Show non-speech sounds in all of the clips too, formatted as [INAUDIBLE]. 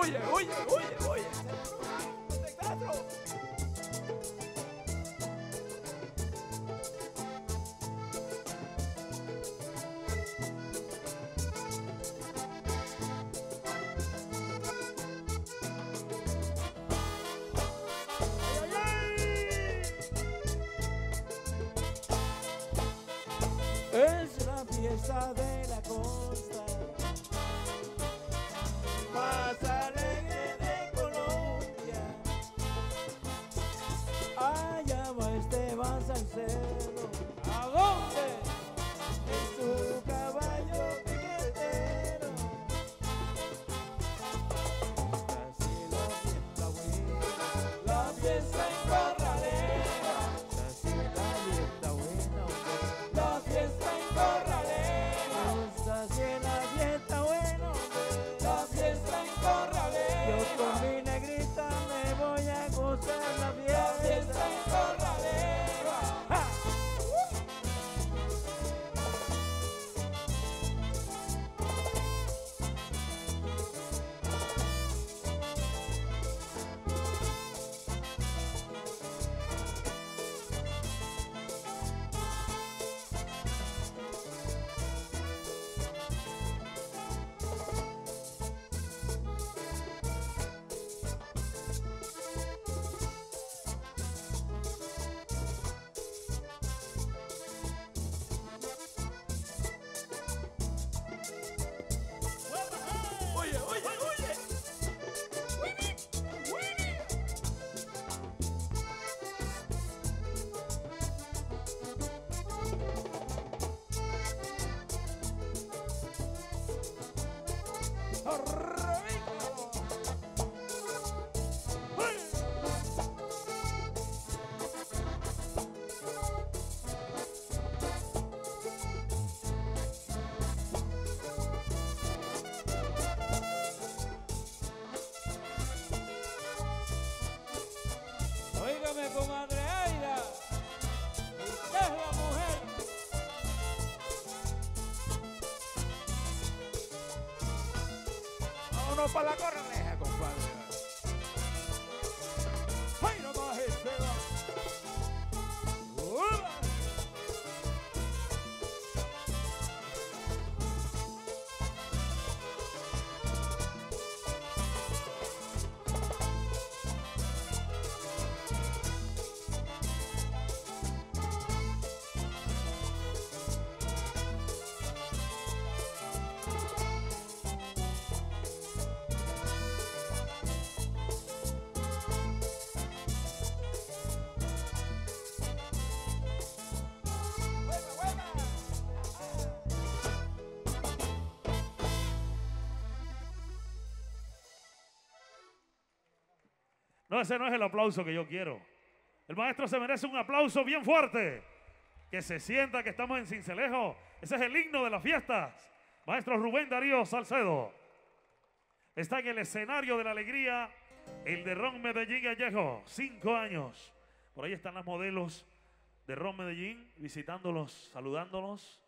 Oye, oye, oye, Thank you. Vámonos para la corraleja, No, ese no es el aplauso que yo quiero. El maestro se merece un aplauso bien fuerte. Que se sienta que estamos en Cincelejo. Ese es el himno de las fiestas. Maestro Rubén Darío Salcedo. Está en el escenario de la alegría el de Ron Medellín Gallejo. Cinco años. Por ahí están las modelos de Ron Medellín visitándolos, saludándolos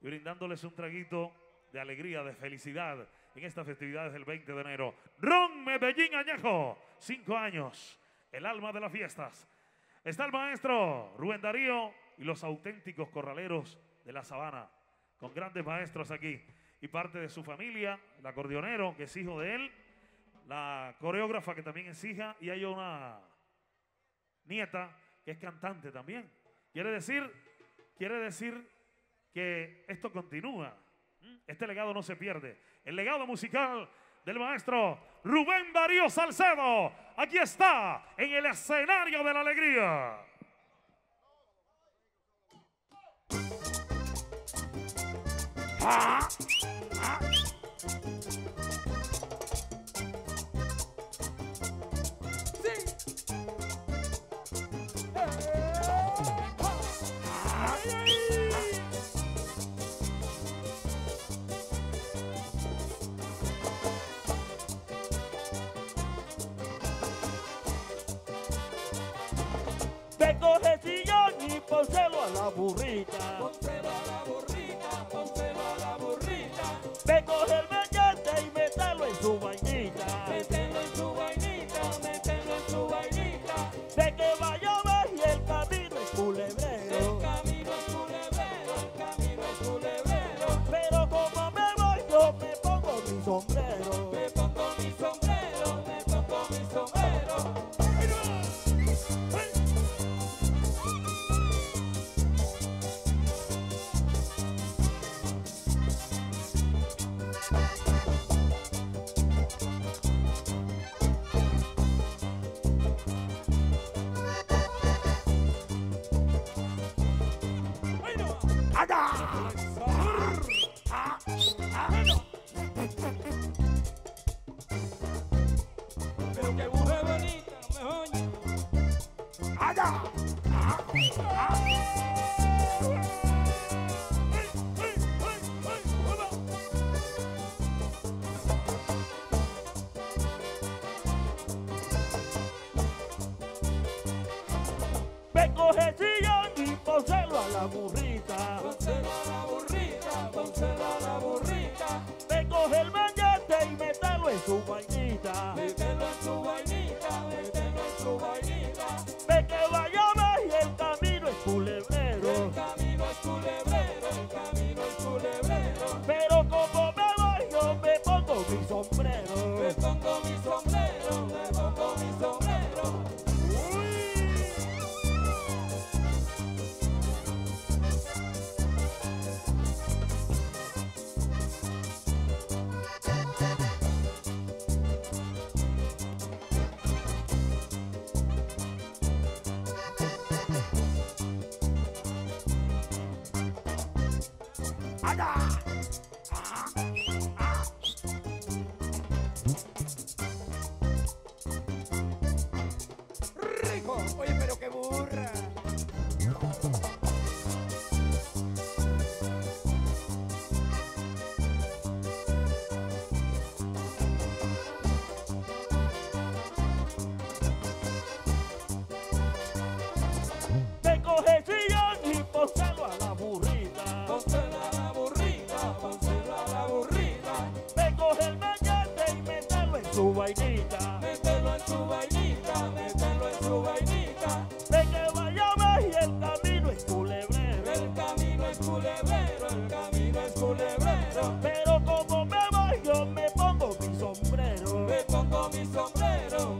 y brindándoles un traguito de alegría, de felicidad en estas festividades del 20 de enero. Ron Medellín Añejo, cinco años, el alma de las fiestas. Está el maestro Rubén Darío y los auténticos corraleros de la sabana, con grandes maestros aquí. Y parte de su familia, el acordeonero, que es hijo de él, la coreógrafa, que también es hija, y hay una nieta que es cantante también. Quiere decir, quiere decir que esto continúa. Este legado no se pierde. El legado musical del maestro Rubén Darío Salcedo. Aquí está, en el escenario de la alegría. Te sillón y pónselo a la burrita. Pero qué mujer bonita, no me oye. Rico, oye,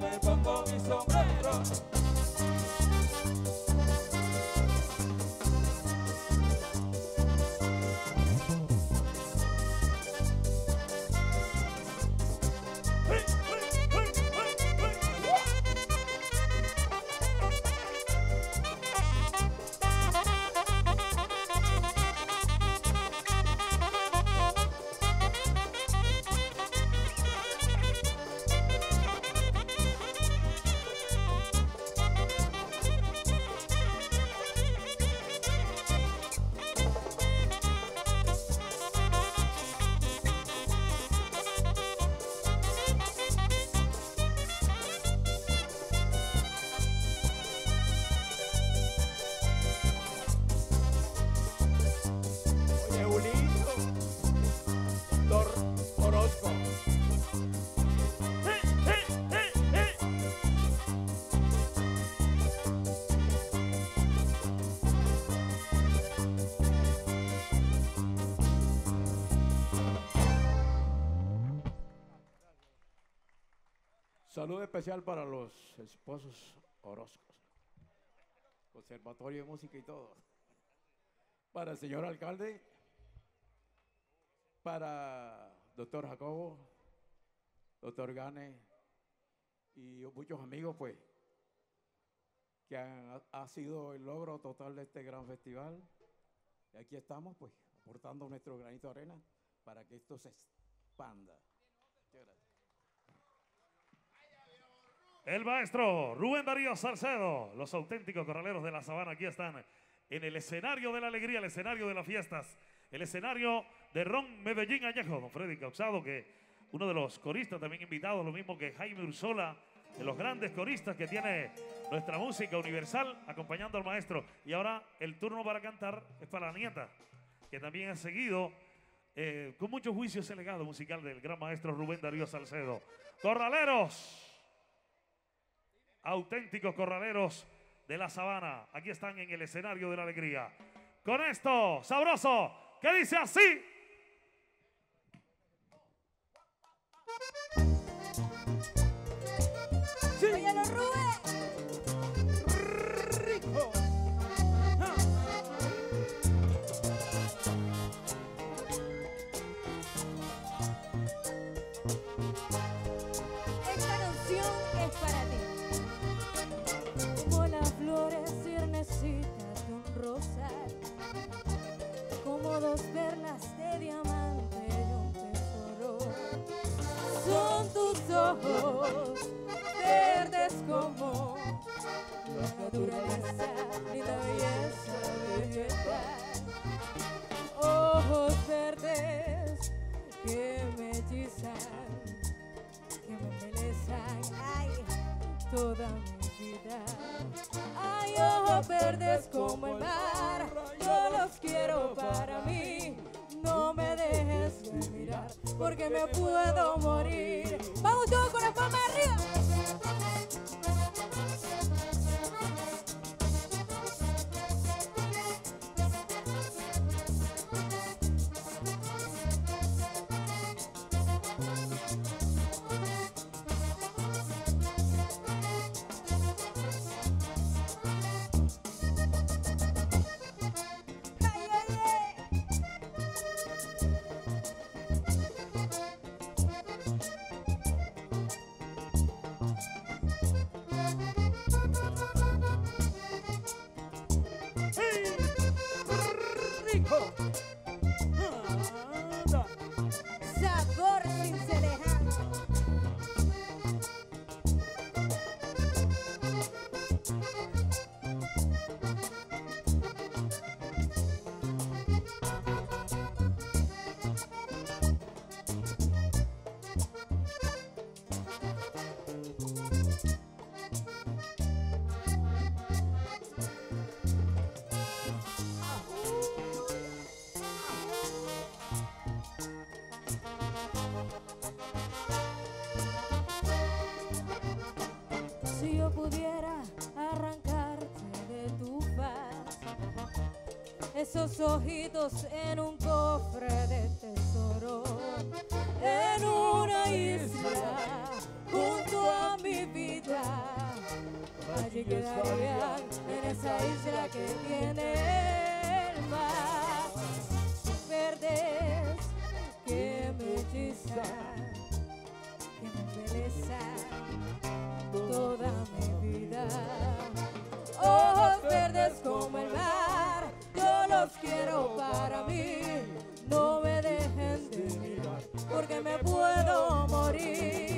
Bye. Especial para los esposos Orozcos. Conservatorio de Música y todo. Para el señor alcalde, para doctor Jacobo, doctor Gane y muchos amigos, pues, que han- ha sido el logro total de este gran festival. Y aquí estamos, pues, aportando nuestro granito de arena para que esto se expanda. Muchas gracias. El maestro Rubén Darío Salcedo, los auténticos corraleros de la sabana aquí están en el escenario de la alegría, el escenario de las fiestas, el escenario de Ron Medellín Añejo, don Freddy Causado, que uno de los coristas también invitados, lo mismo que Jaime Ursola, de los grandes coristas que tiene nuestra música universal, acompañando al maestro. Y ahora el turno para cantar es para la nieta, que también ha seguido eh, con mucho juicio ese legado musical del gran maestro Rubén Darío Salcedo. Corraleros auténticos corraleros de la sabana. Aquí están en el escenario de la alegría. Con esto, sabroso, que dice así. Dos perlas de diamante y un tesoro. Son tus ojos verdes como la naturaleza y la belleza vegetal. Ojos verdes que me hechizan, que me embelezan, toda mi vida. Ojos verdes como el mar, yo los quiero para mí. No me dejes de mirar, porque me puedo morir. Vamos todos con la palma arriba. Esos ojitos en un cofre de tesoro, en una isla junto a mi vida. Allí quedarían en esa isla que tiene el mar, verdes que me hechizan, que me embelezan toda mi vida. Para mí. No me dejen de mirar, porque me puedo morir.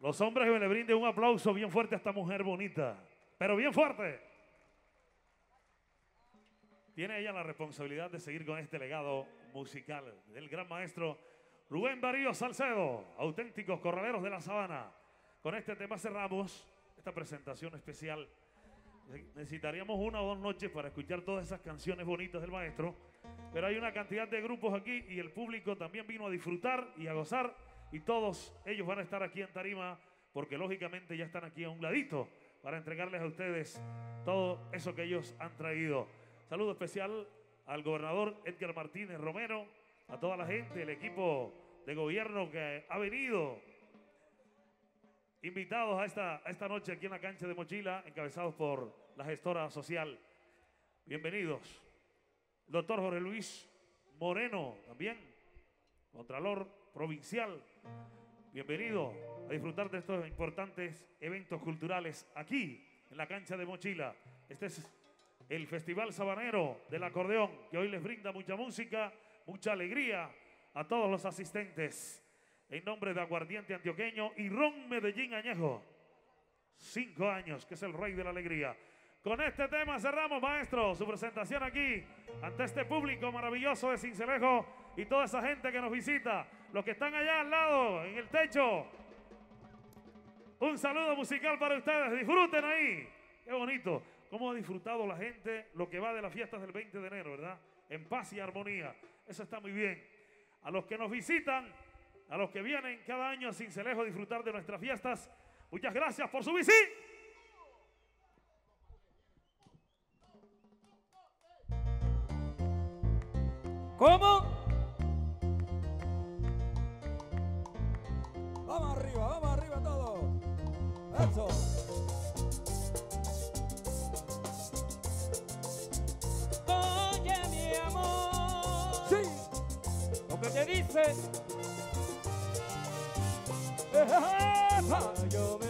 Los hombres que me le brinden un aplauso bien fuerte a esta mujer bonita. Pero bien fuerte. Tiene ella la responsabilidad de seguir con este legado musical del gran maestro Rubén Darío Salcedo, auténticos corraleros de la sabana. Con este tema cerramos esta presentación especial. Necesitaríamos una o dos noches para escuchar todas esas canciones bonitas del maestro. Pero hay una cantidad de grupos aquí y el público también vino a disfrutar y a gozar. Y todos ellos van a estar aquí en Tarima porque lógicamente ya están aquí a un ladito para entregarles a ustedes todo eso que ellos han traído. Saludo especial al gobernador Edgar Martínez Romero, a toda la gente, el equipo de gobierno que ha venido invitados a esta, a esta noche aquí en la cancha de Mochila, encabezados por la gestora social. Bienvenidos. Doctor Jorge Luis Moreno, también, Contralor Provincial. Bienvenido a disfrutar de estos importantes eventos culturales aquí, en la cancha de Mochila. Este es el Festival Sabanero del Acordeón, que hoy les brinda mucha música, mucha alegría a todos los asistentes. En nombre de Aguardiente Antioqueño y Ron Medellín Añejo. Cinco años, que es el rey de la alegría. Con este tema cerramos, maestro, su presentación aquí, ante este público maravilloso de Cincelejo y toda esa gente que nos visita, los que están allá al lado, en el techo. Un saludo musical para ustedes, disfruten ahí. Qué bonito, cómo ha disfrutado la gente lo que va de las fiestas del 20 de enero, ¿verdad? En paz y armonía, eso está muy bien. A los que nos visitan, a los que vienen cada año a Cincelejo a disfrutar de nuestras fiestas, muchas gracias por su visita. ¿Cómo? Vamos arriba, vamos arriba todos. Eso. Oye, mi amor, Sí. lo que te dice, [LAUGHS] yo me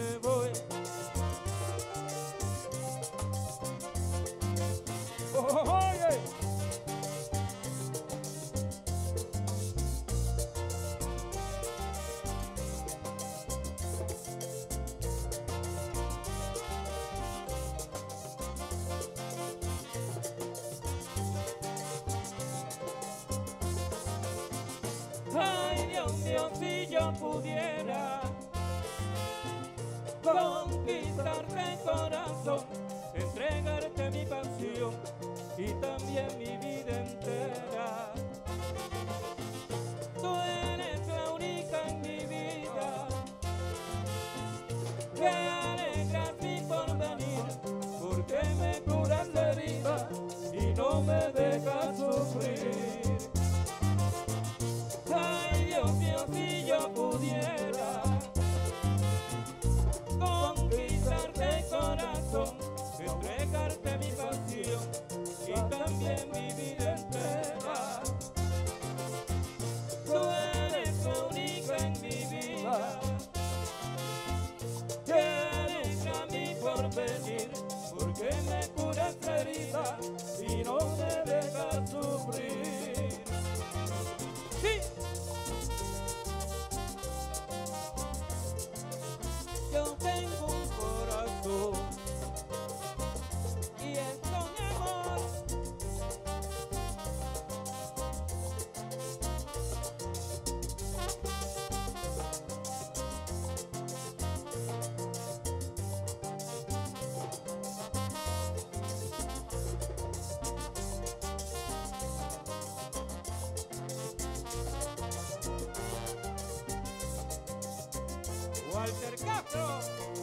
pudiera conquistarte corazón, entregarte mi pasión y también mi vida entera. Tú eres la única en mi vida que alegras mi porvenir, porque me curas la herida y no me dejas sufrir. Entregarte mi pasión y también mi Castro,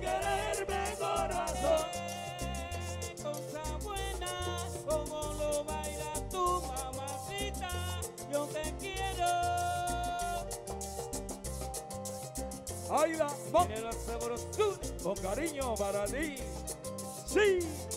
Quererme corazón. Cosa buena, como lo baila tu mamacita. Yo te quiero. Viene la con cariño para ti. Sí.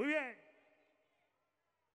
Muy bien.